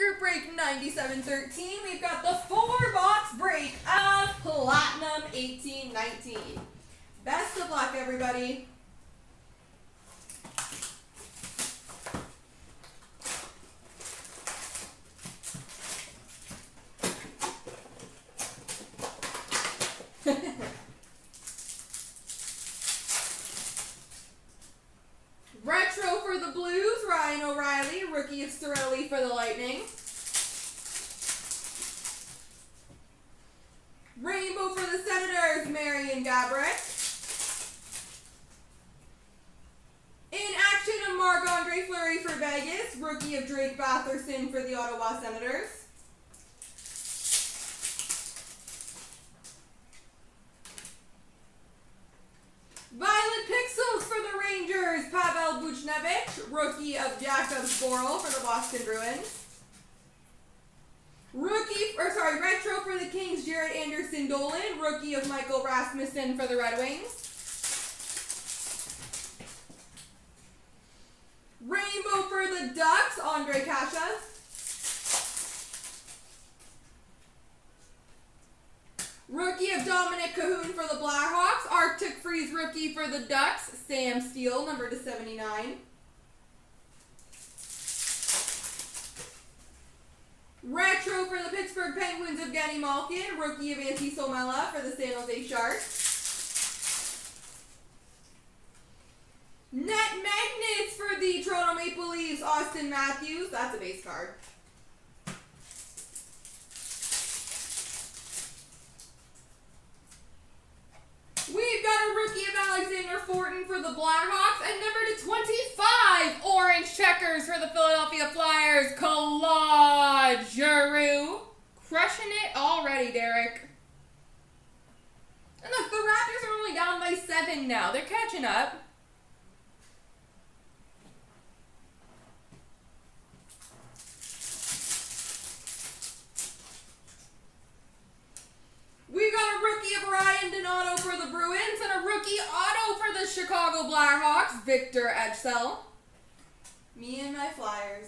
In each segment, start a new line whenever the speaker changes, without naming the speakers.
group break 9713. We've got the four box break of Platinum 1819. Best of luck, everybody. Retro for the Blues, Ryan Of Cirelli for the Lightning. Rainbow for the Senators, Marian Gaborik. In action of Marc-Andre Fleury for Vegas. Rookie of Drake Batherson for the Ottawa Senators. Violet Pixels for the Rangers, Buchnevich, rookie of Jakob Sporl for the Boston Bruins. Rookie, or sorry, retro for the Kings, Jaret Anderson Dolan, rookie of Michael Rasmussen for the Red Wings. Rainbow for the Ducks, Ondrej Kase. Rookie of Dominic Kahun for the Blackhawks. Arctic Freeze rookie for the Ducks. Sam Steele, number to 79. Retro for the Pittsburgh Penguins of Genny Malkin. Rookie of Antti Suomela for the San Jose Sharks. Net Magnets for the Toronto Maple Leafs. Auston Matthews. That's a base card. We've got a rookie of Alexander Fortin for the Blackhawks and number to 25, orange checkers for the Philadelphia Flyers, Claude Giroux. Crushing it already, Derek. And look, the Raptors are only down by seven now. They're catching up. We got a rookie of Ryan Donato for the Bruins and a rookie auto for the Chicago Blackhawks, Victor Ejdsell. Me and my Flyers.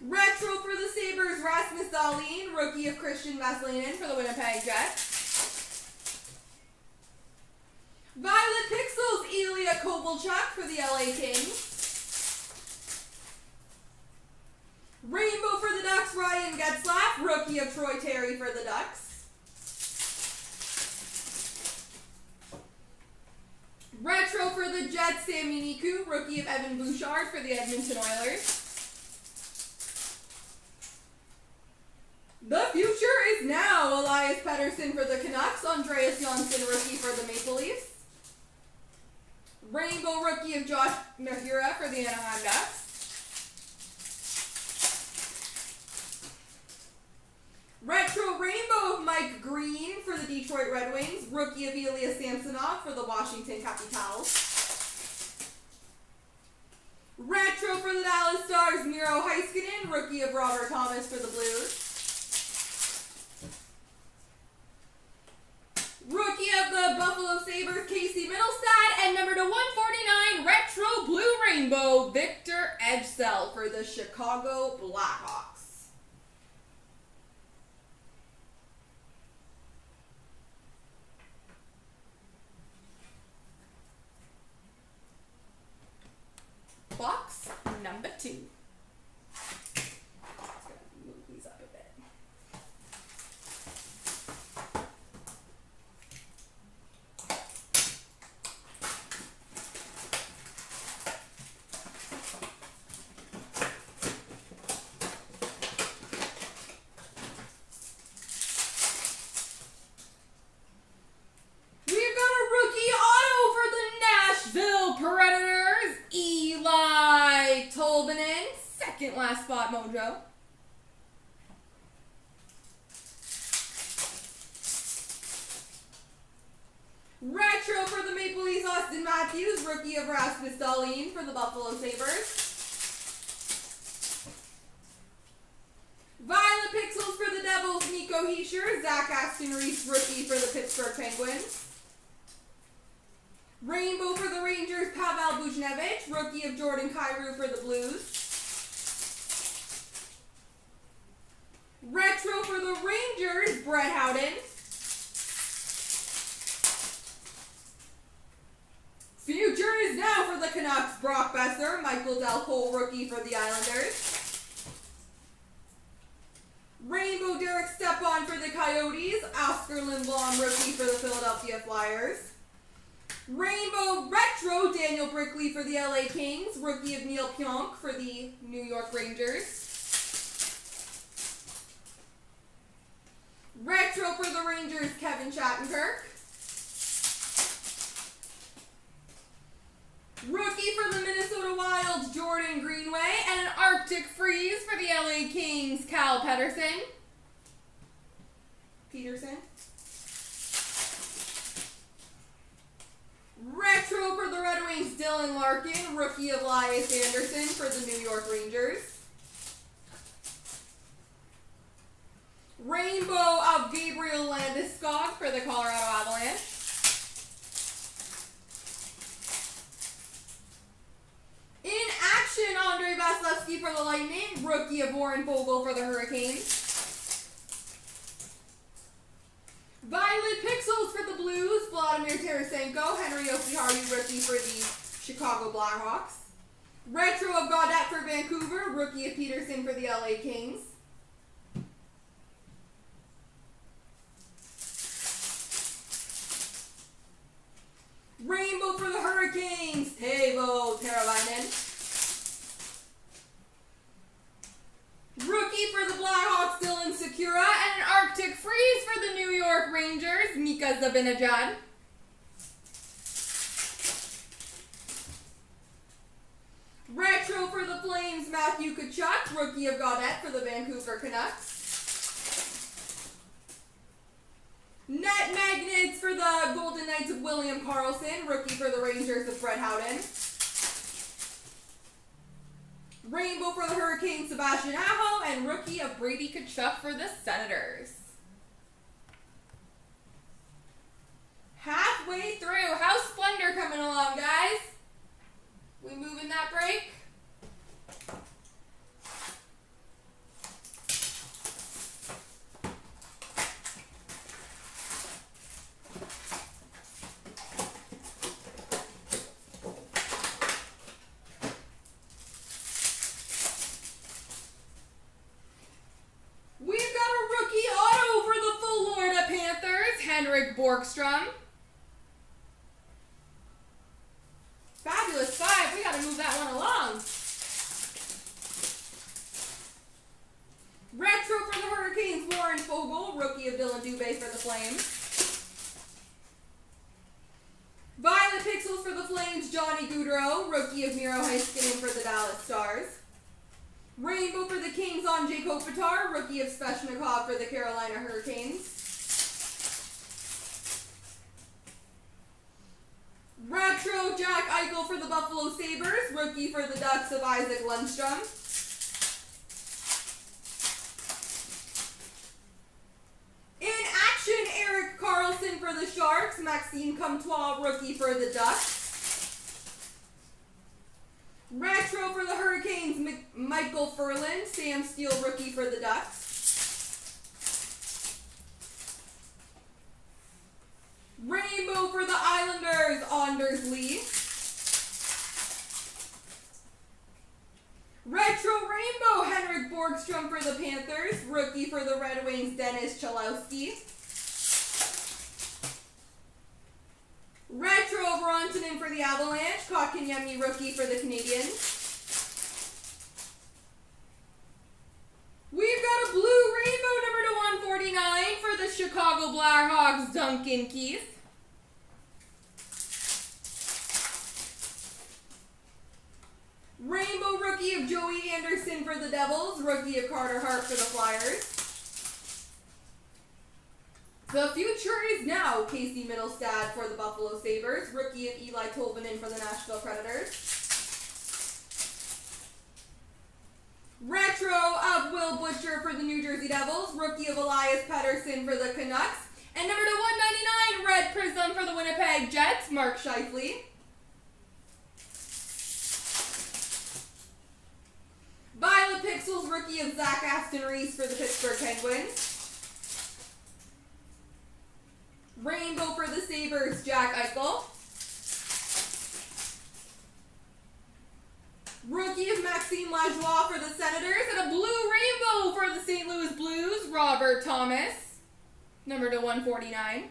Retro for the Sabres, Rasmus rookie of Kristian Vesalainen for the Winnipeg Jets. Violet Pixels, Ilya Kovalchuk for the LA Kings. Rainbow for the Ducks, Ryan Getzlaf, rookie of Troy Terry for the Ducks. Retro for the Jets, Sami Niku, rookie of Evan Bouchard for the Edmonton Oilers. The future is Pettersson for the Canucks, Andreas Johnsson, rookie for the Maple Leafs. Rainbow rookie of Josh Mahura for the Anaheim Ducks. Retro Rainbow of Mike Green for the Detroit Red Wings. Rookie of Ilya Samsonov for the Washington Capitals. Retro for the Dallas Stars, Miro Heiskanen. Rookie of Robert Thomas for the Blues. Rookie of the Buffalo Sabres, Casey Mittelstadt. And number to 149, Retro Blue Rainbow, Ejdsell for the Chicago Blackhawks. box number two. Just gonna move these up a bit. We've got a rookie auto for the Nashville Predators, Eeli Tolvanen. Second last spot, Mojo. Retro for the Maple Leafs, Auston Matthews. Rookie of Rasmus Dahlin for the Buffalo Sabres. Violet Pixels for the Devils, Nico Hischier. Zach Aston Reese, rookie for the Pittsburgh Penguins. Rainbow for the Rangers, Pavel Buchnevich. Rookie of Jordan Kyrou for the Blues. Retro for the Rangers, Brett Howden. Future is now for the Canucks, Brock Boeser. Michael Dal Colle, rookie for the Islanders. Rainbow Derek Stepan for the Coyotes. Oskar Lindblom, rookie for the Philadelphia Flyers. Rainbow Retro Daniel Brickley for the LA Kings. Rookie of Neal Pionk for the New York Rangers. Retro for the Rangers, Kevin Shattenkirk. Rookie for the Minnesota Wild, Jordan Greenway. And an Arctic Freeze for the LA Kings, Cal Pedersen. Peterson. Retro for the Red Wings, Dylan Larkin. Rookie of Lias Andersson for the New York Rangers. Rainbow of Gabriel Landeskog for the Colorado Avalanche. In action, Andrei Vasilevskiy for the Lightning. Rookie of Warren Foegele for the Hurricanes. Violet Pixels for the Blues. Vladimir Tarasenko. Henri Jokiharju, rookie for the Chicago Blackhawks. Retro of Gaudette for Vancouver. Rookie of Petersen for the LA Kings. The Hurricanes, Teravainen. Rookie for the Blackhawks, Dylan Sikura. And an Arctic Freeze for the New York Rangers, Mika Zibanejad. Retro for the Flames, Matthew Tkachuk. Rookie of Gaudette for the Vancouver Canucks. Net magnets for the Golden Knights of William Karlsson, Rookie for the Rangers of Brett Howden. Rainbow for the Hurricanes, Sebastian Aho. And rookie of Brady Tkachuk for the Senators. Halfway through. How's Splendor coming along, guys? We moving that break? We've got a rookie auto for the Florida Panthers, Henrik Borgstrom. Fabulous five. We got to move that one along. Retro for the Hurricanes, Warren Foegele, rookie of Dylan Dubé for the Flames. Violet Pixels for the Flames, Johnny Gaudreau, rookie of Miro Heiskanen for the Dallas Stars. Rainbow for the Kings on Jake Kopitar, rookie of Svechnikov for the Carolina Hurricanes. Retro Jack Eichel for the Buffalo Sabres, rookie for the Ducks of Isaac Lundstrom. In action, Erik Karlsson for the Sharks, Maxime Comtois, rookie for the Ducks. Retro for the Hurricanes, Mc- Michael Ferland, Sam Steele, rookie for the Ducks. Rainbow for the Islanders, Anders Lee. Retro Rainbow, Henrik Borgstrom for the Panthers. Rookie for Dennis Cholowski. Retro of Rantanen for the Avalanche. Kotkaniemi, rookie for the Canadiens. We've got a blue rainbow number to 149 for the Chicago Blackhawks, Duncan Keith. Rainbow rookie of Joey Anderson for the Devils, rookie of Carter Hart for the Flyers. The future is now, Casey Mittelstadt for the Buffalo Sabres, rookie of Eeli Tolvanen for the Nashville Predators. Retro of Will Butcher for the New Jersey Devils, rookie of Elias Pettersson for the Canucks, and number to 199, Red Prism for the Winnipeg Jets, Mark Scheifele. Violet Pixels, rookie of Zach Aston Reese for the Pittsburgh Penguins. Rainbow for the Sabres, Jack Eichel. Rookie of Maxime Lajoie for the Senators. And a blue rainbow for the St. Louis Blues, Robert Thomas. Number to 149.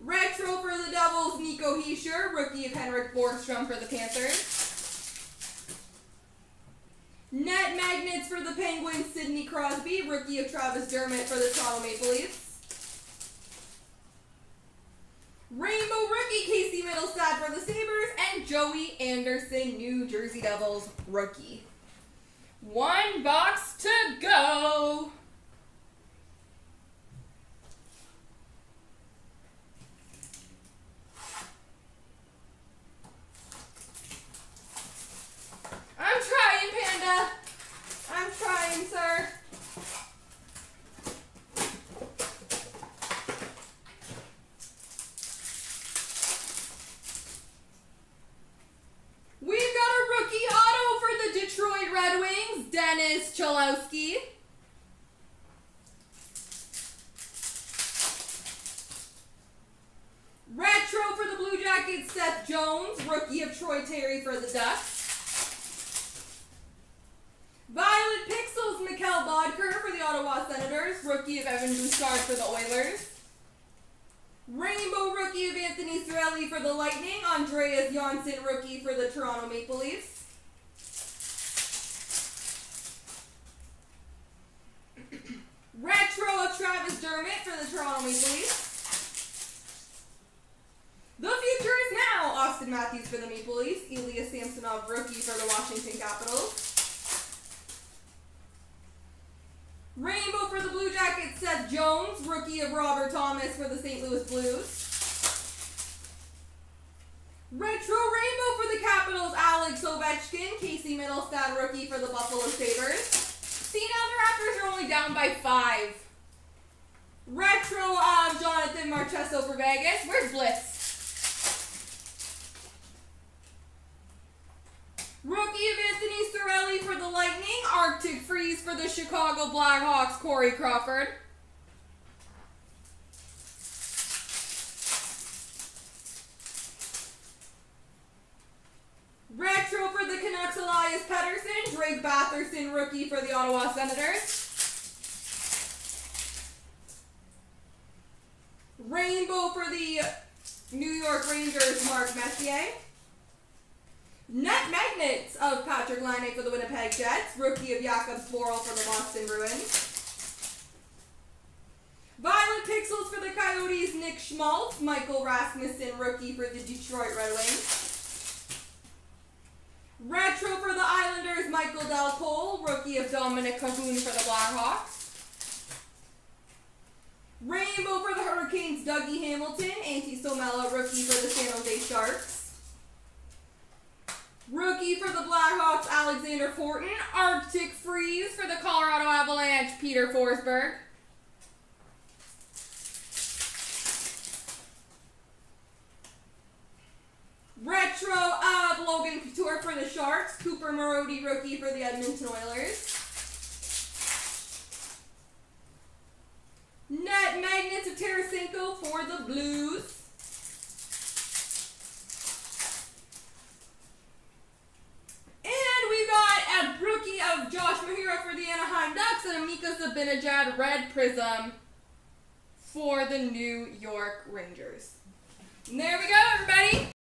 Retro for the Devils, Nico Hischier. Rookie of Henrik Borgstrom for the Panthers. Net magnets for the Penguins, Sidney Crosby. Rookie of Travis Dermott for the Toronto Maple Leafs. Rainbow rookie Casey Mittelstadt for the Sabres. And Joey Anderson, New Jersey Devils rookie. One box to go. I'm trying, Panda. I'm trying, sir. We've got a rookie auto for the Detroit Red Wings, Dennis Cholowski. Retro for the Blue Jackets, Seth Jones. Rookie of Troy Terry for the Ducks. Violet Pixels, Mikkel Boedker for the Ottawa Senators. Rookie of Evan Bouchard for the Oilers. Rainbow rookie of Anthony Cirelli for the Lightning. Andreas Johnsson rookie for the Toronto Maple Leafs. Retro of Travis Dermott for the Toronto Maple Leafs. The future is now. Auston Matthews for the Maple Leafs. Ilya Samsonov rookie for the Washington Capitals. Rainbow for the Blue Jackets, Seth Jones. Rookie of Robert Thomas for the St. Louis Blues. Retro Rainbow for the Capitals, Alex Ovechkin. Casey Mittelstadt, rookie for the Buffalo Sabres. See, now the Raptors are only down by five. Retro of Jonathan Marchessault for Vegas. Where's Blitz? Rookie of Anthony Cirelli for the Lightning. Freeze for the Chicago Blackhawks, Corey Crawford. Retro for the Canucks, Elias Pettersson. Drake Batherson, rookie for the Ottawa Senators. Rainbow for the New York Rangers, Mark Messier. Net magnets of Patrik Laine for the Winnipeg Jets. Rookie of Jakob Sporl for the Boston Bruins. Violet Pixels for the Coyotes, Nick Schmaltz. Michael Rasmussen, rookie for the Detroit Red Wings. Retro for the Islanders, Michael Dal Colle. Rookie of Dominic Kahun for the Blackhawks. Rainbow for the Hurricanes, Dougie Hamilton. Antti Suomela, rookie for the San Jose Sharks. Rookie for the Blackhawks, Alexander Fortin. Arctic Freeze for the Colorado Avalanche, Peter Forsberg. Retro of Logan Couture for the Sharks. Cooper Marody, rookie for the Edmonton Oilers. Net Magnets of Tarasenko for the Blues. And we got a rookie of Josh Mahura for the Anaheim Ducks a Red Prism for the New York Rangers. And there we go, everybody.